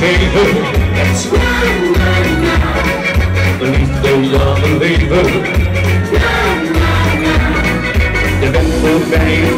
geven. Het liefde, ja, een leven. Je bent voor mij het einde, ja,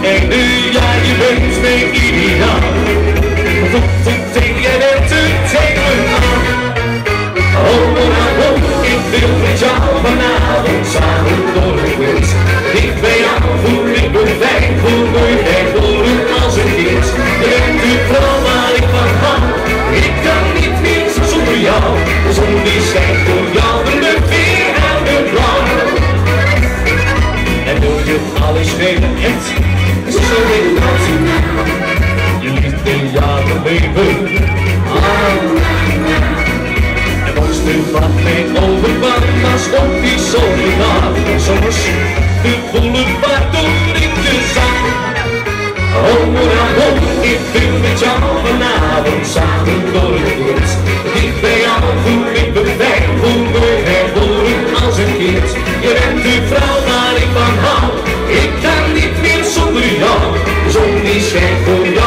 jaren leven. En mooiste wat mij overkwam was op die zomerdag. Zomers de volle bad toen ik je zag. Oh, oh, oh, ik wil met jou vanavond samen door het wind. Dicht bij jou voel ik me fijn, voel me herboren als een kind. Je bent de vrouw waar ik van hou, ik kan niet meer zonder jou. De zon die schijnt voor jou.